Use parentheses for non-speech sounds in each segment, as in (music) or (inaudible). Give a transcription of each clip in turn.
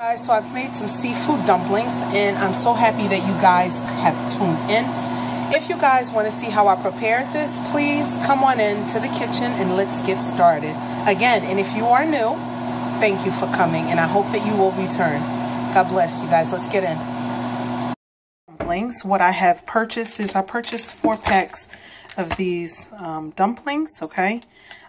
Guys, so I've made some seafood dumplings and I'm so happy that you guys have tuned in. If you guys want to see how I prepared this, please come on in to the kitchen and let's get started. Again, and if you are new, thank you for coming and I hope that you will return. God bless you guys. Let's get in. Dumplings. What I have purchased is I purchased four packs of these um, dumplings, okay?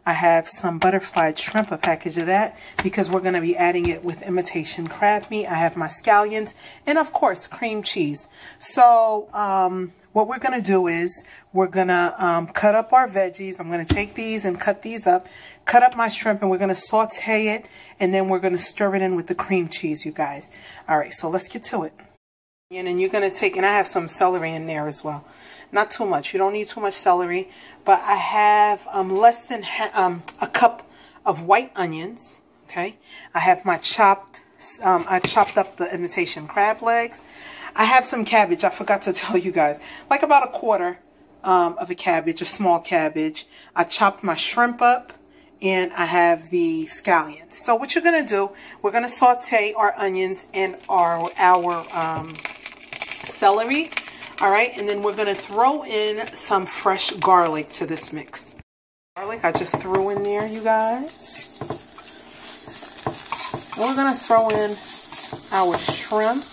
I have some butterfly shrimp, a package of that, because we're going to be adding it with imitation crab meat. I have my scallions, and of course, cream cheese. So, um, what we're going to do is we're going to um, cut up our veggies. I'm going to take these and cut these up, cut up my shrimp, and we're going to saute it, and then we're going to stir it in with the cream cheese, you guys. All right, so let's get to it. And you're going to take, and I have some celery in there as well. Not too much. You don't need too much celery. But I have um, less than um, a cup of white onions. Okay. I have my chopped, um, I chopped up the imitation crab legs. I have some cabbage. I forgot to (laughs) tell you guys. Like about a quarter um, of a cabbage, a small cabbage. I chopped my shrimp up and I have the scallions. So what you're going to do, we're going to saute our onions and our, our um, celery all right, and then we're to throw in some fresh garlic to this mix. Garlic I just threw in there, you guys. And we're to throw in our shrimp.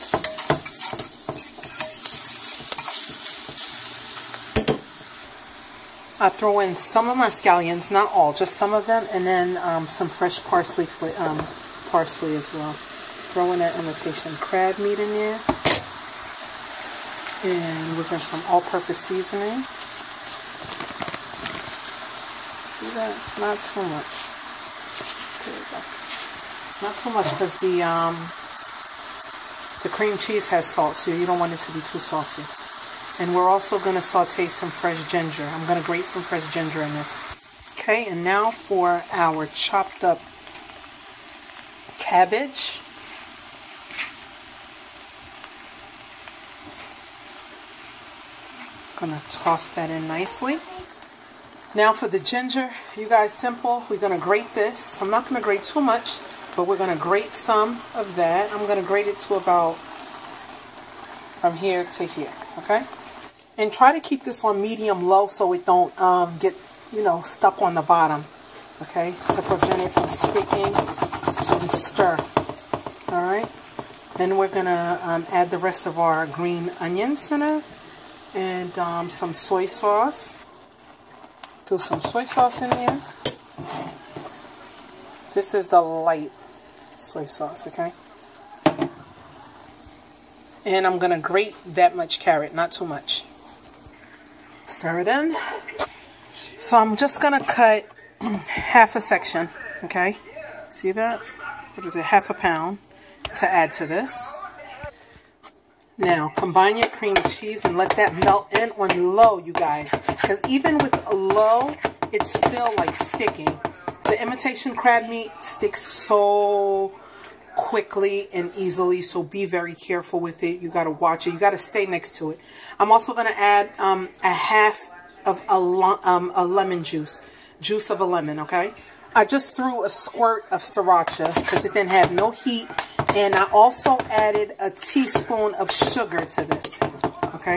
I throw in some of my scallions, not all, just some of them, and then um, some fresh parsley, um, parsley as well. Throw in that imitation crab meat in there. And we've got some all-purpose seasoning. See that? Not too much. There we go. Not too much because the um, the cream cheese has salt, so you don't want it to be too salty. And we're also going to saute some fresh ginger. I'm going to grate some fresh ginger in this. Okay, and now for our chopped up cabbage. Gonna toss that in nicely. Now for the ginger, you guys, simple. We're gonna grate this. I'm not gonna grate too much, but we're gonna grate some of that. I'm gonna grate it to about from here to here, okay? And try to keep this on medium low so it don't um, get, you know, stuck on the bottom, okay? To prevent it from sticking and stir, all right? Then we're gonna um, add the rest of our green onions in it and um, some soy sauce. Throw some soy sauce in there. This is the light soy sauce, okay? And I'm going to grate that much carrot, not too much. Stir it in. So I'm just going to cut (clears throat) half a section, okay? See that? What is it? Half a pound to add to this. Now, combine your cream cheese and let that melt in on low, you guys. Because even with low, it's still like sticking. The imitation crab meat sticks so quickly and easily, so be very careful with it. You got to watch it. You got to stay next to it. I'm also going to add um, a half of a, um, a lemon juice. Juice of a lemon, okay? I just threw a squirt of sriracha because it didn't have no heat. And I also added a teaspoon of sugar to this. Okay.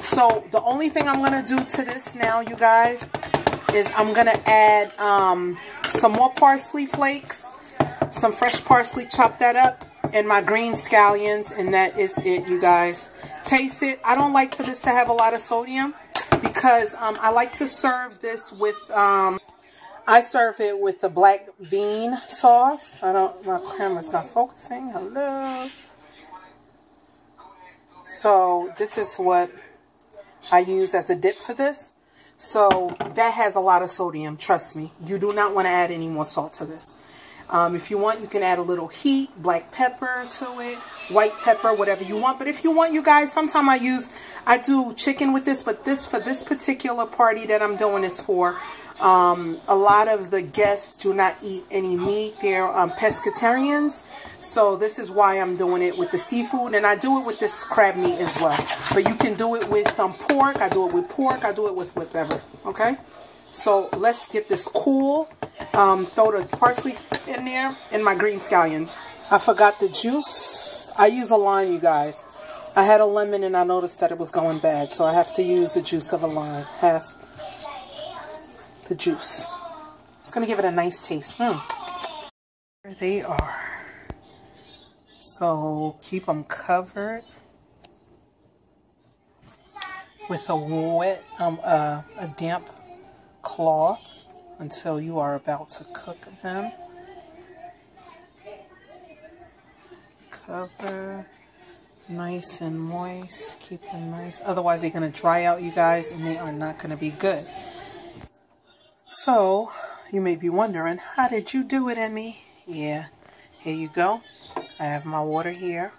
So the only thing I'm going to do to this now, you guys, is I'm going to add um, some more parsley flakes. Some fresh parsley, chop that up. And my green scallions. And that is it, you guys. Taste it. I don't like for this to have a lot of sodium because um, I like to serve this with um, I serve it with the black bean sauce. I don't, my camera's not focusing. Hello. So this is what I use as a dip for this. So that has a lot of sodium, trust me. You do not want to add any more salt to this. Um, if you want, you can add a little heat, black pepper to it, white pepper, whatever you want. But if you want, you guys, sometimes I use, I do chicken with this, but this, for this particular party that I'm doing this for, um, a lot of the guests do not eat any meat. They're um, pescatarians. So this is why I'm doing it with the seafood. And I do it with this crab meat as well. But you can do it with um, pork. I do it with pork. I do it with whatever. Okay? So let's get this cool. Um, throw the parsley in there and my green scallions. I forgot the juice. I use a lime, you guys. I had a lemon and I noticed that it was going bad. So I have to use the juice of a lime. Half the juice. It's going to give it a nice taste. Mm. There they are. So keep them covered with a wet, um, uh, a damp cloth until you are about to cook them. Cover nice and moist. Keep them nice. Otherwise, they're going to dry out, you guys, and they are not going to be good. So, you may be wondering, how did you do it, Emi? Yeah, here you go. I have my water here.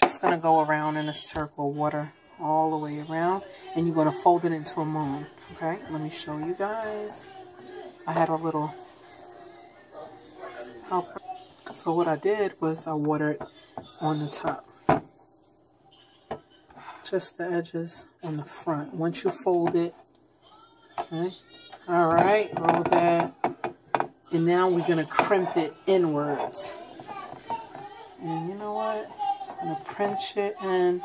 Just going to go around in a circle, water all the way around. And you're going to fold it into a moon. Okay, let me show you guys. I had a little helper. So what I did was I watered on the top. Just the edges on the front. Once you fold it, okay. All right, roll that. And now we're going to crimp it inwards. And you know what? I'm going to pinch it in,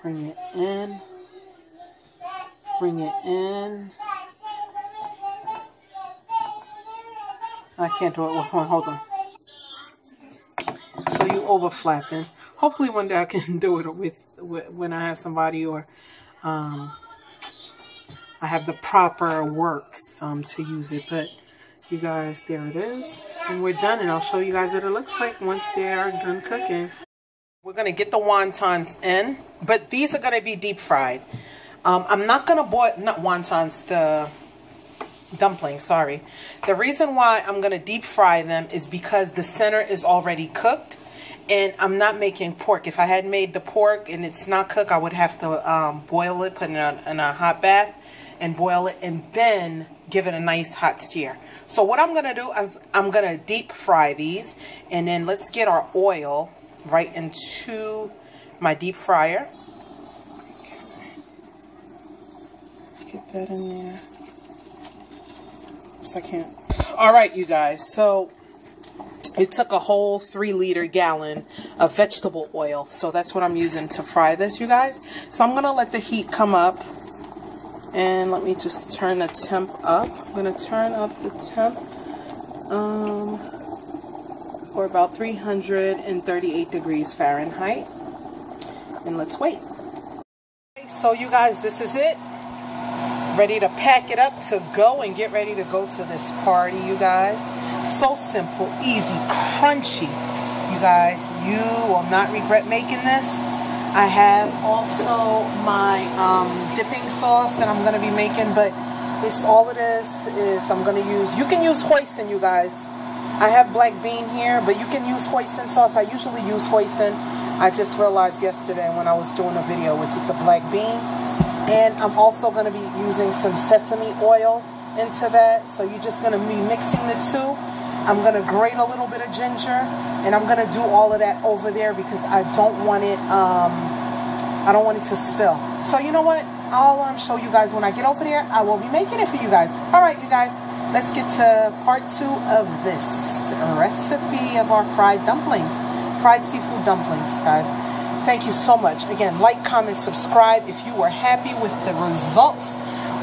bring it in, bring it in. I can't do it with one. Hold on. So you over flapping. Hopefully one day I can (laughs) do it with, with when I have somebody or um, I have the proper works um, to use it. But you guys, there it is. And we're done. And I'll show you guys what it looks like once they are done cooking. We're going to get the wontons in. But these are going to be deep fried. Um, I'm not going to boil, not wontons, the dumplings, sorry. The reason why I'm going to deep fry them is because the center is already cooked. And I'm not making pork. If I had made the pork and it's not cooked, I would have to um, boil it, put it a, in a hot bath and boil it and then give it a nice hot sear. So what I'm going to do is I'm going to deep fry these and then let's get our oil right into my deep fryer. Get that in there. Oops, I can't. All right, you guys. So it took a whole three liter gallon of vegetable oil. So that's what I'm using to fry this, you guys. So I'm going to let the heat come up. And let me just turn the temp up. I'm going to turn up the temp um, for about 338 degrees Fahrenheit. And let's wait. So you guys, this is it. Ready to pack it up to go and get ready to go to this party, you guys. So simple, easy, crunchy. You guys, you will not regret making this. I have also my um, dipping sauce that I'm going to be making, but this all it is is I'm going to use, you can use hoisin, you guys. I have black bean here, but you can use hoisin sauce. I usually use hoisin. I just realized yesterday when I was doing a video, it's the black bean. And I'm also going to be using some sesame oil into that. So you're just going to be mixing the two. I'm going to grate a little bit of ginger and I'm going to do all of that over there because I don't want it, um, I don't want it to spill. So you know what? I'll um, show you guys when I get over there. I will be making it for you guys. All right, you guys, let's get to part two of this recipe of our fried dumplings. Fried seafood dumplings, guys. Thank you so much. Again, like, comment, subscribe if you are happy with the results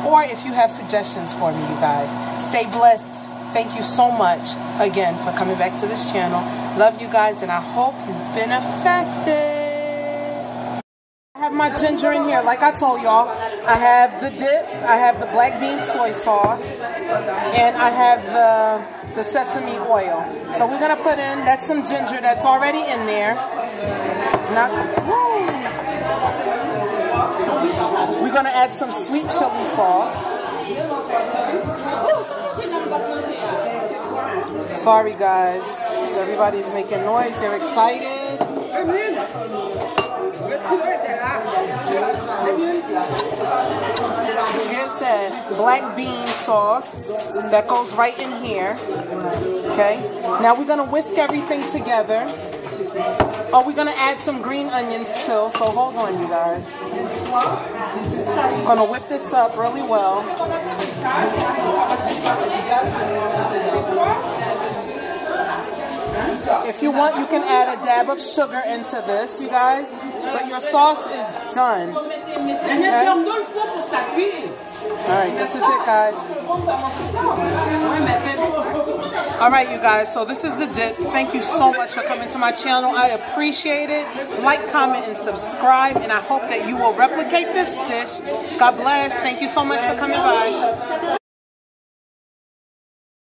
or if you have suggestions for me, you guys. Stay blessed. Thank you so much again for coming back to this channel. Love you guys and I hope you've been affected. Have my ginger in here. Like I told y'all, I have the dip, I have the black bean soy sauce, and I have the, the sesame oil. So we're going to put in, that's some ginger that's already in there. Not, we're going to add some sweet chili sauce. Sorry guys, everybody's making noise, they're excited. Here's that black bean sauce that goes right in here. Okay, now we're gonna whisk everything together. Oh, we're gonna add some green onions too, so hold on you guys. I'm gonna whip this up really well. If you want, you can add a dab of sugar into this, you guys. But your sauce is done. Okay? All right, this is it, guys. All right, you guys, so this is the dip. Thank you so much for coming to my channel. I appreciate it. Like, comment, and subscribe, and I hope that you will replicate this dish. God bless. Thank you so much for coming by.